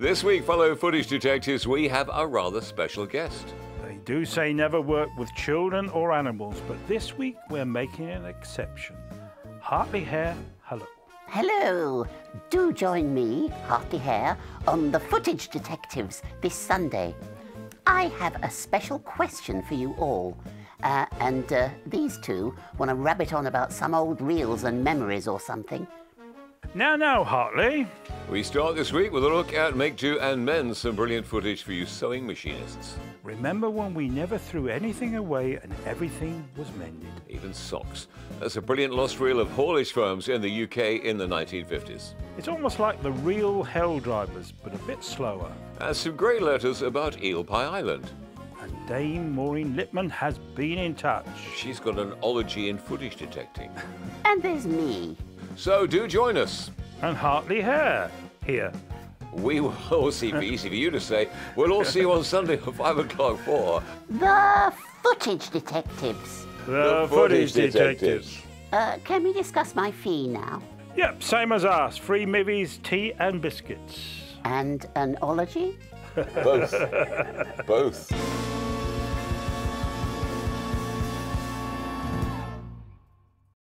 This week, fellow footage detectives, we have a rather special guest. They do say never work with children or animals, but this week we're making an exception. Hartley Hare, hello. Hello. Do join me, Hartley Hare, on the Footage Detectives this Sunday. I have a special question for you all. Uh, and uh, these two want to rabbit on about some old reels and memories or something. Now, now, Hartley. We start this week with a look at Make Do and Mend, some brilliant footage for you sewing machinists. Remember when we never threw anything away and everything was mended? Even socks. That's a brilliant lost reel of haulage firms in the UK in the 1950s. It's almost like the real hell drivers, but a bit slower. And some great letters about Eel Pie Island. And Dame Maureen Lipman has been in touch. She's got an ology in footage detecting. And there's me. So do join us. And Hartley Hare here. We will all see, for easy for you to say, we'll all see you on Sunday at 5 o'clock for The Footage Detectives. The, Footage Detectives. Uh, can we discuss my fee now? Yep, same as us. Free movies, tea and biscuits. And an ology? Both. Both.